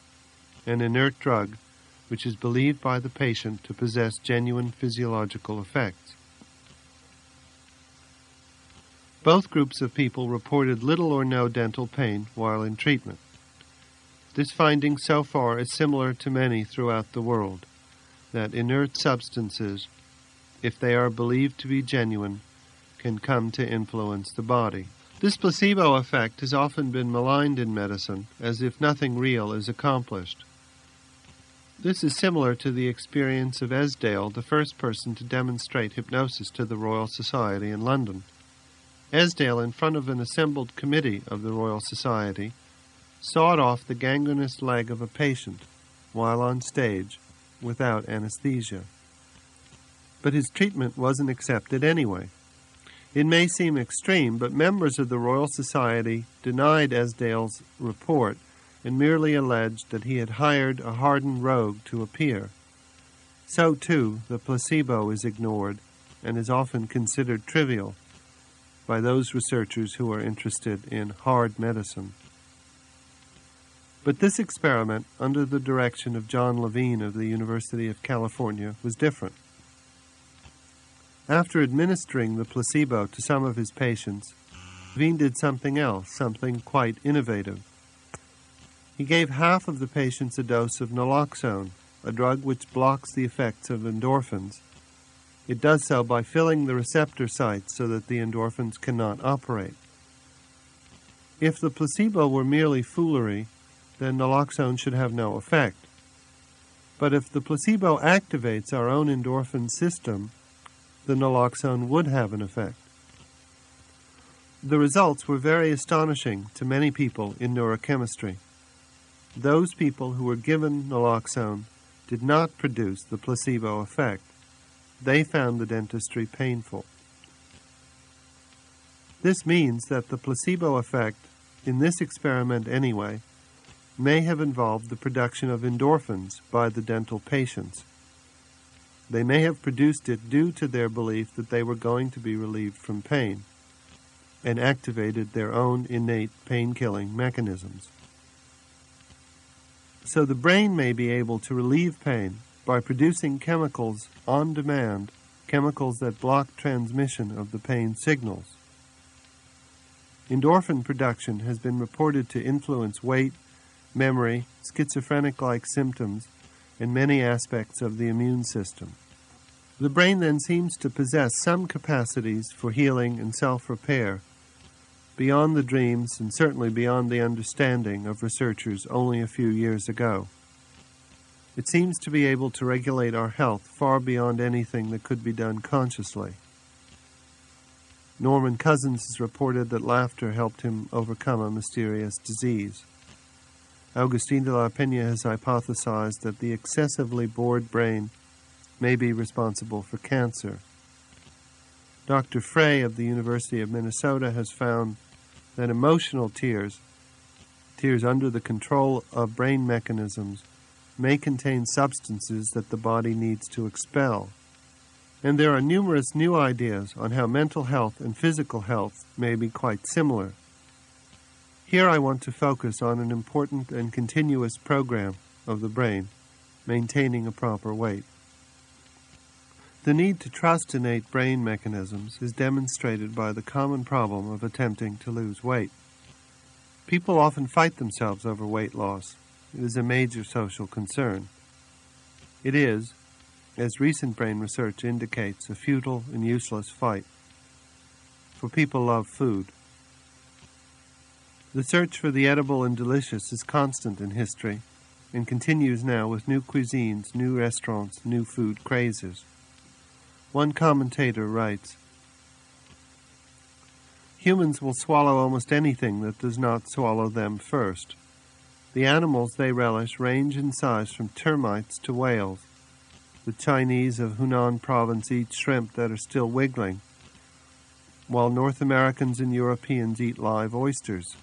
an inert drug which is believed by the patient to possess genuine physiological effects. Both groups of people reported little or no dental pain while in treatment. This finding so far is similar to many throughout the world that inert substances, if they are believed to be genuine, can come to influence the body. This placebo effect has often been maligned in medicine as if nothing real is accomplished. This is similar to the experience of Esdaile, the first person to demonstrate hypnosis to the Royal Society in London. Esdaile, in front of an assembled committee of the Royal Society, sawed off the gangrenous leg of a patient while on stage without anesthesia. But his treatment wasn't accepted anyway. It may seem extreme, but members of the Royal Society denied Esdaile's report and merely alleged that he had hired a hardened rogue to appear. So, too, the placebo is ignored and is often considered trivial by those researchers who are interested in hard medicine. But this experiment, under the direction of John Levine of the University of California, was different. After administering the placebo to some of his patients, Levine did something else, something quite innovative. He gave half of the patients a dose of naloxone, a drug which blocks the effects of endorphins. It does so by filling the receptor sites so that the endorphins cannot operate. If the placebo were merely foolery, then naloxone should have no effect. But if the placebo activates our own endorphin system, the naloxone would have an effect. The results were very astonishing to many people in neurochemistry. Those people who were given naloxone did not produce the placebo effect. They found the dentistry painful. This means that the placebo effect, in this experiment anyway, may have involved the production of endorphins by the dental patients. They may have produced it due to their belief that they were going to be relieved from pain and activated their own innate pain killing mechanisms. So the brain may be able to relieve pain by producing chemicals on demand, chemicals that block transmission of the pain signals. Endorphin production has been reported to influence weight, memory, schizophrenic like symptoms, in many aspects of the immune system. The brain then seems to possess some capacities for healing and self repair beyond the dreams and certainly beyond the understanding of researchers only a few years ago. It seems to be able to regulate our health far beyond anything that could be done consciously. Norman Cousins has reported that laughter helped him overcome a mysterious disease. Augustin de la Peña has hypothesized that the excessively bored brain may be responsible for cancer. Dr. Frey of the University of Minnesota has found that emotional tears, tears under the control of brain mechanisms, may contain substances that the body needs to expel. And there are numerous new ideas on how mental health and physical health may be quite similar. Here I want to focus on an important and continuous program of the brain, maintaining a proper weight. The need to trust innate brain mechanisms is demonstrated by the common problem of attempting to lose weight. People often fight themselves over weight loss. It is a major social concern. It is, as recent brain research indicates, a futile and useless fight. For people love food. The search for the edible and delicious is constant in history and continues now with new cuisines, new restaurants, new food crazes. One commentator writes Humans will swallow almost anything that does not swallow them first. The animals they relish range in size from termites to whales. The Chinese of Hunan province eat shrimp that are still wiggling, while North Americans and Europeans eat live oysters.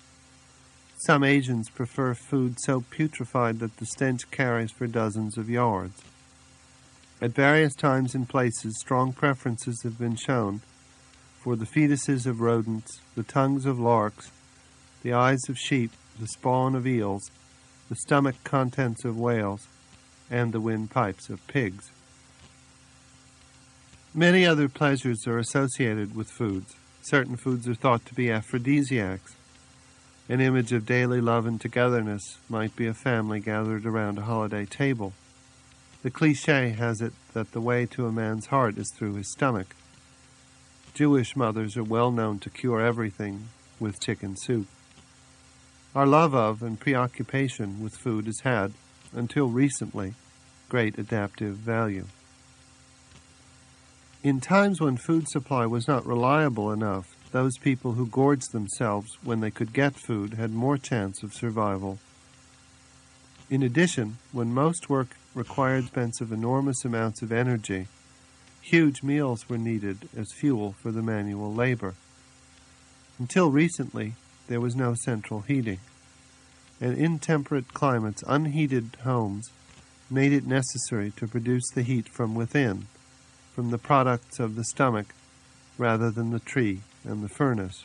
Some Asians prefer food so putrefied that the stench carries for dozens of yards. At various times and places, strong preferences have been shown for the fetuses of rodents, the tongues of larks, the eyes of sheep, the spawn of eels, the stomach contents of whales, and the windpipes of pigs. Many other pleasures are associated with foods. Certain foods are thought to be aphrodisiacs. An image of daily love and togetherness might be a family gathered around a holiday table. The cliche has it that the way to a man's heart is through his stomach. Jewish mothers are well known to cure everything with chicken soup. Our love of and preoccupation with food has had, until recently, great adaptive value. In times when food supply was not reliable enough, those people who gorged themselves when they could get food had more chance of survival. In addition, when most work required expensive enormous amounts of energy. Huge meals were needed as fuel for the manual labor. Until recently, there was no central heating, and in temperate climates, unheated homes made it necessary to produce the heat from within, from the products of the stomach, rather than the tree and the furnace.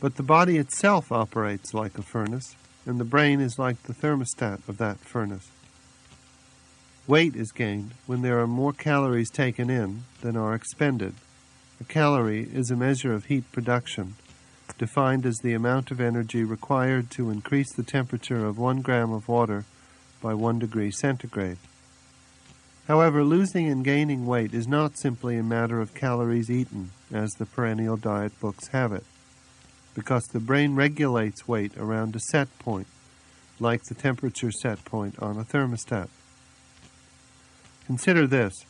But the body itself operates like a furnace and the brain is like the thermostat of that furnace. Weight is gained when there are more calories taken in than are expended. A calorie is a measure of heat production, defined as the amount of energy required to increase the temperature of one gram of water by one degree centigrade. However, losing and gaining weight is not simply a matter of calories eaten, as the perennial diet books have it because the brain regulates weight around a set point, like the temperature set point on a thermostat. Consider this.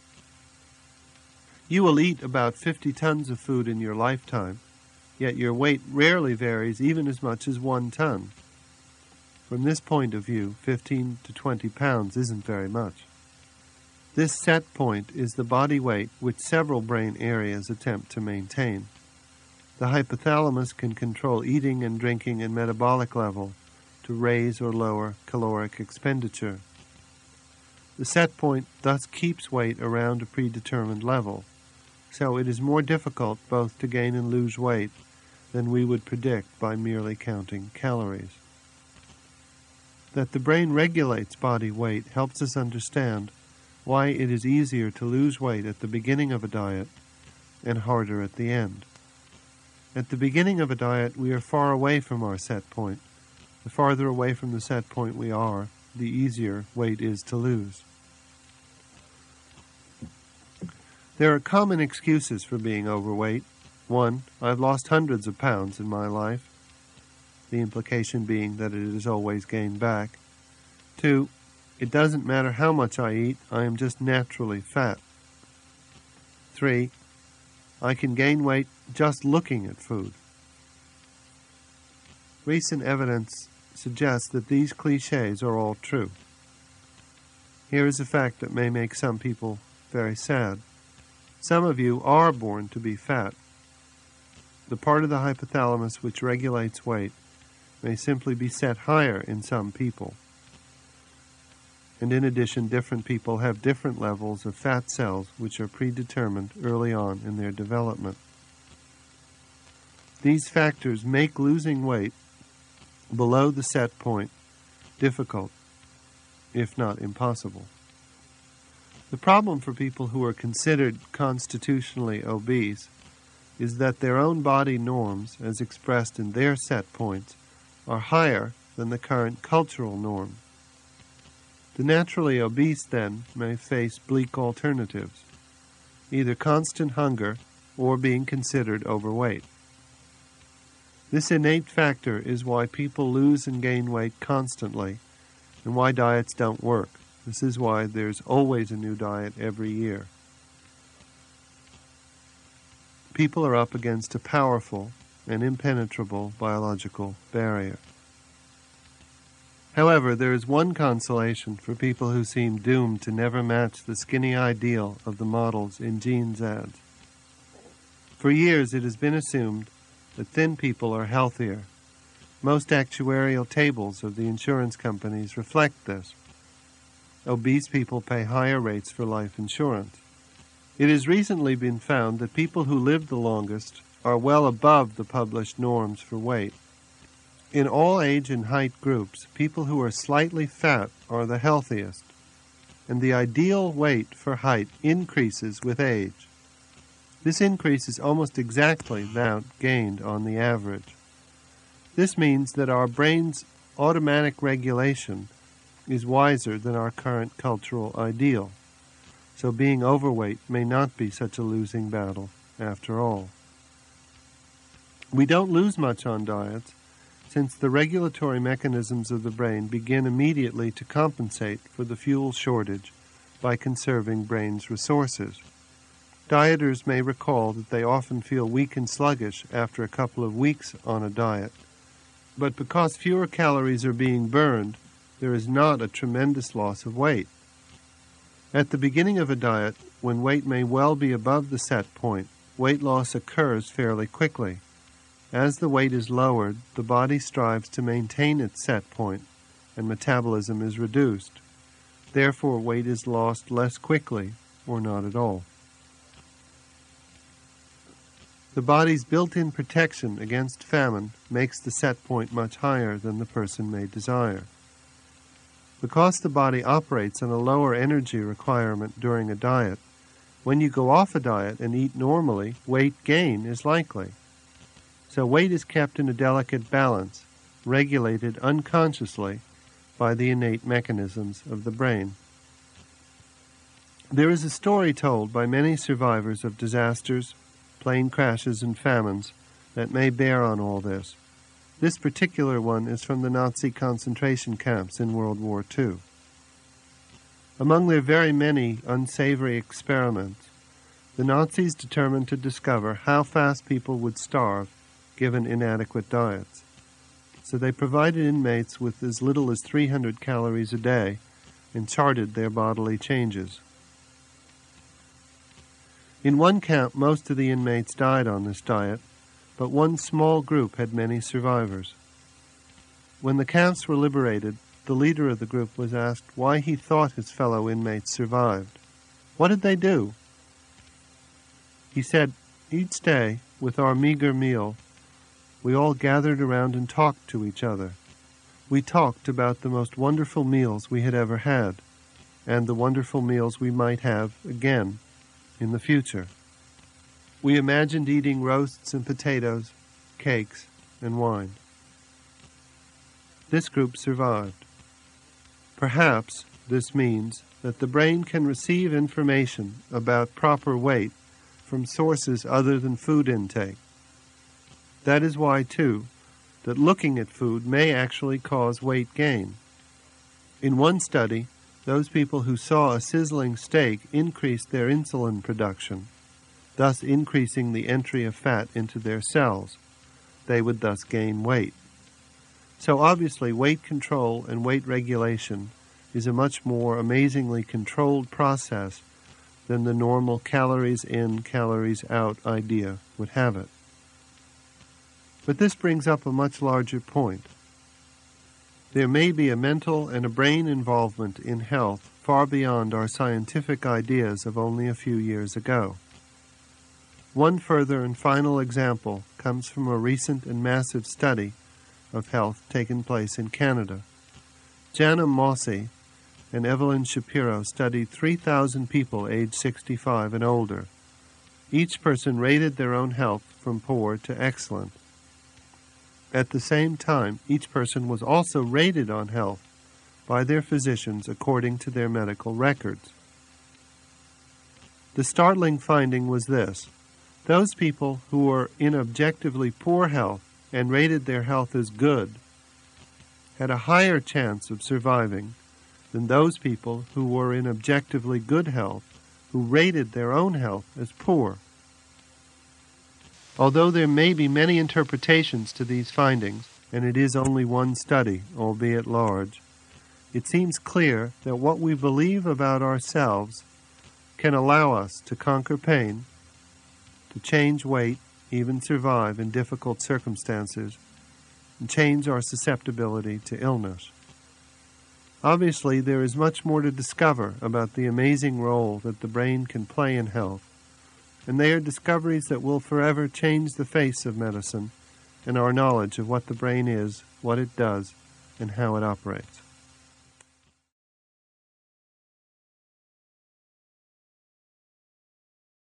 You will eat about 50 tons of food in your lifetime, yet your weight rarely varies even as much as one ton. From this point of view, 15 to 20 pounds isn't very much. This set point is the body weight which several brain areas attempt to maintain. The hypothalamus can control eating and drinking and metabolic level to raise or lower caloric expenditure. The set point thus keeps weight around a predetermined level, so it is more difficult both to gain and lose weight than we would predict by merely counting calories. That the brain regulates body weight helps us understand why it is easier to lose weight at the beginning of a diet and harder at the end. At the beginning of a diet, we are far away from our set point. The farther away from the set point we are, the easier weight is to lose. There are common excuses for being overweight. One, I've lost hundreds of pounds in my life, the implication being that it is always gained back. Two, it doesn't matter how much I eat, I am just naturally fat. Three, I can gain weight just looking at food. Recent evidence suggests that these cliches are all true. Here is a fact that may make some people very sad. Some of you are born to be fat. The part of the hypothalamus which regulates weight may simply be set higher in some people. And in addition, different people have different levels of fat cells which are predetermined early on in their development. These factors make losing weight below the set point difficult, if not impossible. The problem for people who are considered constitutionally obese is that their own body norms, as expressed in their set points, are higher than the current cultural norm. The naturally obese, then, may face bleak alternatives either constant hunger or being considered overweight. This innate factor is why people lose and gain weight constantly and why diets don't work. This is why there's always a new diet every year. People are up against a powerful and impenetrable biological barrier. However, there is one consolation for people who seem doomed to never match the skinny ideal of the models in jeans ads. For years, it has been assumed that thin people are healthier. Most actuarial tables of the insurance companies reflect this. Obese people pay higher rates for life insurance. It has recently been found that people who live the longest are well above the published norms for weight. In all age and height groups, people who are slightly fat are the healthiest, and the ideal weight for height increases with age. This increase is almost exactly that gained on the average. This means that our brain's automatic regulation is wiser than our current cultural ideal. So being overweight may not be such a losing battle after all. We don't lose much on diets since the regulatory mechanisms of the brain begin immediately to compensate for the fuel shortage by conserving brain's resources. Dieters may recall that they often feel weak and sluggish after a couple of weeks on a diet. But because fewer calories are being burned, there is not a tremendous loss of weight. At the beginning of a diet, when weight may well be above the set point, weight loss occurs fairly quickly. As the weight is lowered, the body strives to maintain its set point, and metabolism is reduced. Therefore, weight is lost less quickly, or not at all. The body's built in protection against famine makes the set point much higher than the person may desire. Because the body operates on a lower energy requirement during a diet, when you go off a diet and eat normally, weight gain is likely. So weight is kept in a delicate balance, regulated unconsciously by the innate mechanisms of the brain. There is a story told by many survivors of disasters, plane crashes, and famines that may bear on all this. This particular one is from the Nazi concentration camps in World War II. Among their very many unsavory experiments, the Nazis determined to discover how fast people would starve given inadequate diets. So they provided inmates with as little as 300 calories a day and charted their bodily changes. In one camp, most of the inmates died on this diet, but one small group had many survivors. When the camps were liberated, the leader of the group was asked why he thought his fellow inmates survived. What did they do? He said, Each day, with our meager meal, we all gathered around and talked to each other. We talked about the most wonderful meals we had ever had, and the wonderful meals we might have again in the future. We imagined eating roasts and potatoes, cakes, and wine. This group survived. Perhaps this means that the brain can receive information about proper weight from sources other than food intake. That is why, too, that looking at food may actually cause weight gain. In one study, those people who saw a sizzling steak increased their insulin production, thus increasing the entry of fat into their cells. They would thus gain weight. So obviously, weight control and weight regulation is a much more amazingly controlled process than the normal calories in, calories out idea would have it. But this brings up a much larger point. There may be a mental and a brain involvement in health far beyond our scientific ideas of only a few years ago. One further and final example comes from a recent and massive study of health taken place in Canada. Jana Mossey and Evelyn Shapiro studied 3,000 people aged 65 and older. Each person rated their own health from poor to excellent. At the same time, each person was also rated on health by their physicians according to their medical records. The startling finding was this those people who were in objectively poor health and rated their health as good had a higher chance of surviving than those people who were in objectively good health who rated their own health as poor. Although there may be many interpretations to these findings, and it is only one study, albeit large, it seems clear that what we believe about ourselves can allow us to conquer pain, to change weight, even survive in difficult circumstances, and change our susceptibility to illness. Obviously, there is much more to discover about the amazing role that the brain can play in health, and they are discoveries that will forever change the face of medicine and our knowledge of what the brain is, what it does, and how it operates.